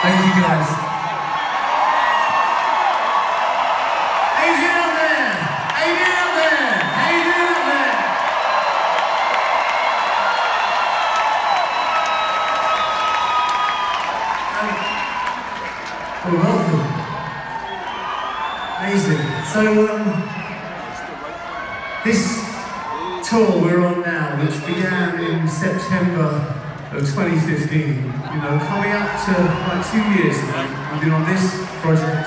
Thank you guys. How you doing out there? How you doing out there? How you doing out there? Um, welcome. Amazing. So, um, this tour we're on now, which began in September of 2015, you know, coming up to like two years now, we've been on this project.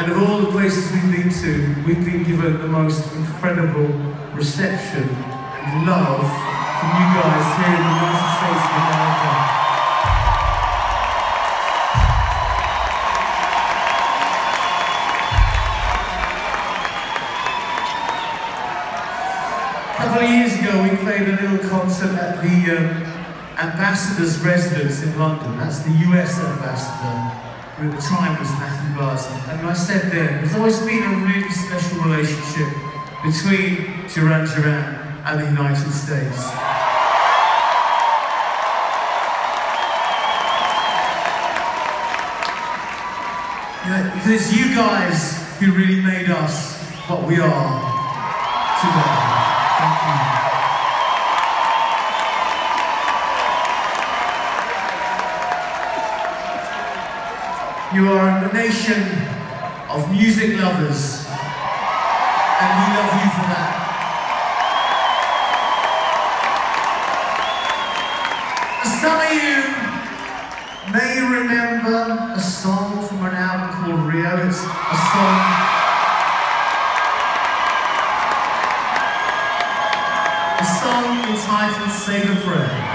And of all the places we've been to, we've been given the most incredible reception and love from you guys here in the United States of America. A couple of years ago, we played a little concert at the um, Ambassador's Residence in London. That's the US Ambassador, who at the time was Matthew Barzun. And I said there, there's always been a really special relationship between Duran Duran and the United States. You know, because it's you guys who really made us what we are today. You are a nation of music lovers, and we love you for that. Some of you may remember a song from an album called Rio. It's a song a song entitled Save a Prayer.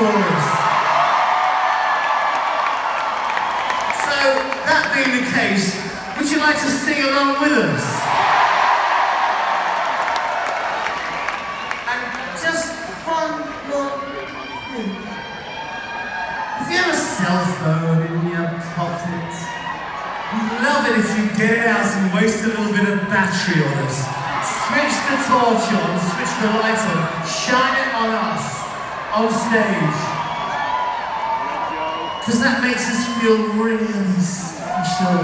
So, that being the case, would you like to sing along with us? And just one more thing. If you have a cell phone in your pocket, we'd love it if you get it out and waste a little bit of battery on us. Switch the torch on, switch the light on, shine it on us, on stage. Because that makes us feel really special.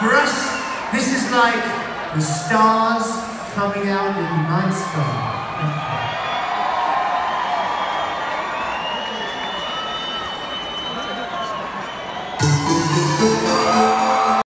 For us, this is like the stars coming out in the night sky.